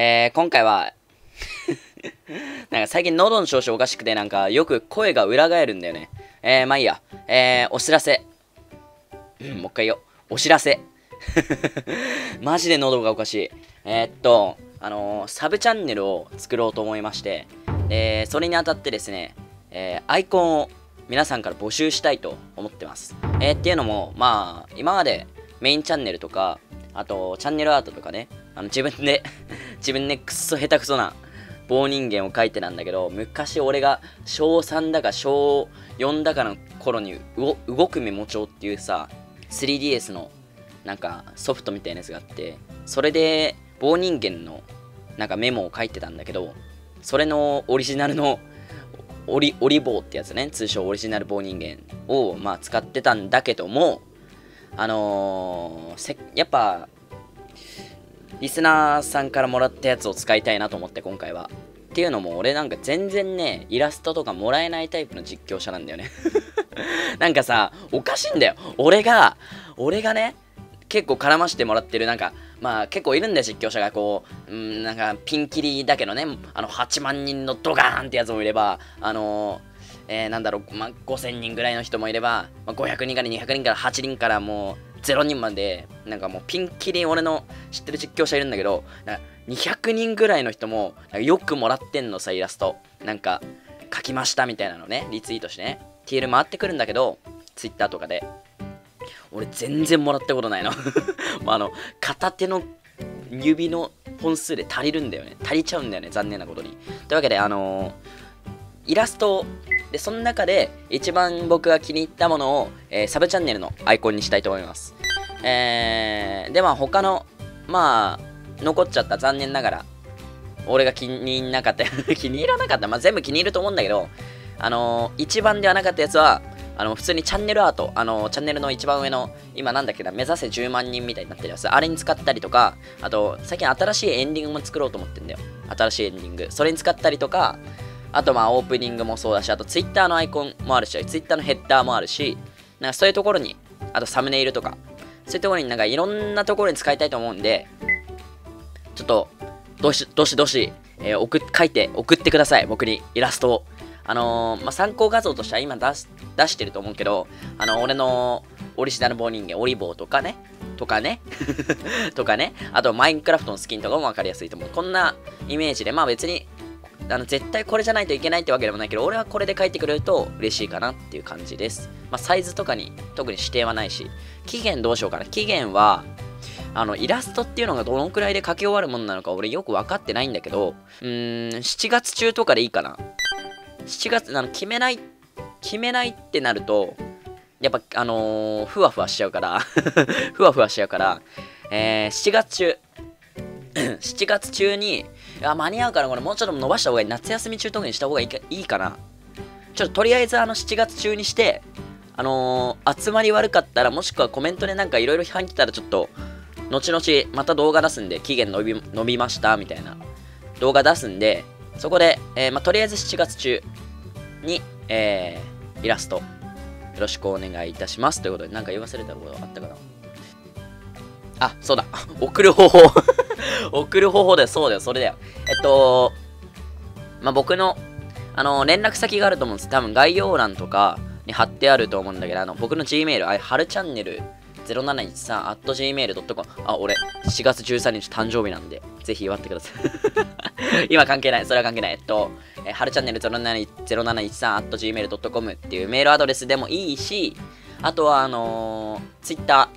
えー、今回は なんか最近喉の調子おかしくてなんかよく声が裏返るんだよね。えー、まあいいや。えー、お知らせ。うん、もう一回よ。お知らせ。マジで喉がおかしい。えー、っと、あのー、サブチャンネルを作ろうと思いまして、えー、それにあたってですね、えー、アイコンを皆さんから募集したいと思ってます。えー、っていうのも、まあ、今までメインチャンネルとか、あと、チャンネルアートとかね、あの自分で 自分でくっそ下手くそな棒人間を描いてなんだけど、昔俺が小3だか小4だかの頃に動くメモ帳っていうさ、3DS のなんかソフトみたいなやつがあって、それで棒人間のなんかメモを書いてたんだけど、それのオリジナルのオリオリ棒ってやつね、通称オリジナル棒人間をまあ使ってたんだけども、あのー、やっぱリスナーさんからもらったやつを使いたいなと思って今回は。っていうのも俺なんか全然ね、イラストとかもらえないタイプの実況者なんだよね なんかさ、おかしいんだよ。俺が、俺がね、結構絡ましてもらってるなんか、まあ結構いるんだよ、実況者がこう、うん、なんかピンキリだけどね、あの8万人のドガーンってやつもいれば、あのー、えー、なんだろう、まあ、5000人ぐらいの人もいれば、まあ、500人から200人から8人からもう0人まで、なんかもうピンキリ俺の知ってる実況者いるんだけど、な200人ぐらいの人も、よくもらってんのさ、イラスト。なんか、書きましたみたいなのね、リツイートしてね。TL 回ってくるんだけど、Twitter とかで。俺全然もらったことないの まあの、片手の指の本数で足りるんだよね。足りちゃうんだよね、残念なことに。というわけで、あのー、イラストで、その中で一番僕が気に入ったものを、えー、サブチャンネルのアイコンにしたいと思います。えー、で、まあ他の、まあ、残っちゃった残念ながら、俺が気に入らなかった、気に入らなかった、まあ全部気に入ると思うんだけど、あのー、一番ではなかったやつは、あの、普通にチャンネルアート、あの、チャンネルの一番上の、今なんだっけな、目指せ10万人みたいになってるやつ、あれに使ったりとか、あと、最近新しいエンディングも作ろうと思ってんだよ。新しいエンディング。それに使ったりとか、あとまあオープニングもそうだし、あと Twitter のアイコンもあるし、Twitter のヘッダーもあるし、なんかそういうところに、あとサムネイルとか、そういうところになんかいろんなところに使いたいと思うんで、ちょっと、どしどしどし、えー、送書いて送ってください、僕にイラストを。あのー、まあ、参考画像としては今出し出してると思うけど、あの、俺のオリジナル棒人間、オリボーとかね、とかね、とかね、あとマインクラフトのスキンとかもわかりやすいと思う。こんなイメージで、まあ別にあの絶対これじゃないといけないってわけでもないけど、俺はこれで書いてくれると嬉しいかなっていう感じです。まあ、サイズとかに特に指定はないし、期限どうしようかな。期限は、あの、イラストっていうのがどのくらいで書き終わるものなのか俺よく分かってないんだけど、うーん、7月中とかでいいかな。7月、あの、決めない、決めないってなると、やっぱ、あのー、ふわふわしちゃうから ふわふわしちゃうから、えー、7月中、7月中に、や、間に合うからこれもうちょっと伸ばした方がいい。夏休み中特にした方がいいかいいかな。ちょっととりあえずあの7月中にして、あのー、集まり悪かったら、もしくはコメントでなんかいろいろ批判来たらちょっと、後々また動画出すんで、期限伸び伸びましたみたいな動画出すんで、そこで、えー、まあ、とりあえず7月中に、えー、イラスト、よろしくお願いいたします。ということで、なんか言い忘れたことあったかな？あ、そうだ。送る方法送る方法だよ。そうだよ。それだよ。えっと、まあ、僕の、あの、連絡先があると思うんです。多分概要欄とかに貼ってあると思うんだけど、あの、僕の Gmail、あれ、はるチャンネル 0713-gmail.com。あ、俺、4月13日誕生日なんで、ぜひ祝ってください。今関係ない。それは関係ない。えっと、えはるチャンネル 0713-gmail.com っていうメールアドレスでもいいし、あとは、あのー、Twitter、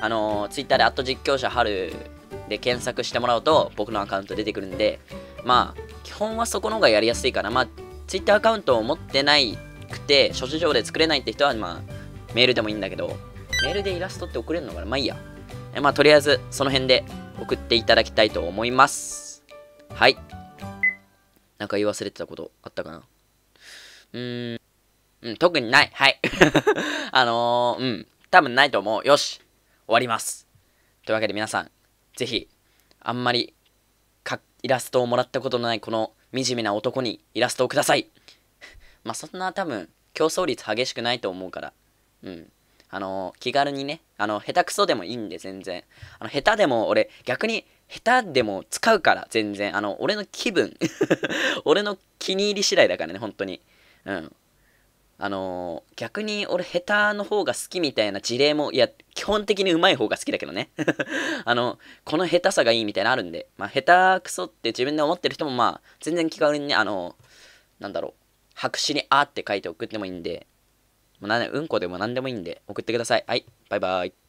あのー、Twitter で、アット実況者春で検索してもらうと僕のアカウント出てくるんで、まあ、基本はそこの方がやりやすいかな。まあ、Twitter アカウントを持ってないくて、諸事情で作れないって人は、まあ、メールでもいいんだけど、メールでイラストって送れるのかな？まあいいや。えまあ、とりあえず、その辺で送っていただきたいと思います。はい。なんか言い忘れてたことあったかな？うーん。うん、特にない。はい。あのー、うん。多分ないと思う。よし。終わります。というわけで皆さん、ぜひ、あんまりかイラストをもらったことのないこの惨めな男にイラストをください。まあそんな多分競争率激しくないと思うから。うん。あの、気軽にね、あの、下手くそでもいいんで全然。あの、下手でも俺逆に下手でも使うから全然あの俺の気分 俺の気に入り次第だからね本当にうんあの、逆に俺下手の方が好きみたいな事例もいや基本的にうまい方が好きだけどね。あのこの下手さがいいみたいなのあるんで。まあ下手くそって自分で思ってる人もまあ全然気軽にねあのー、なんだろう。白紙に「あ」って書いて送ってもいいんで。もううんこでも何でもいいんで送ってください。はいバイバイ。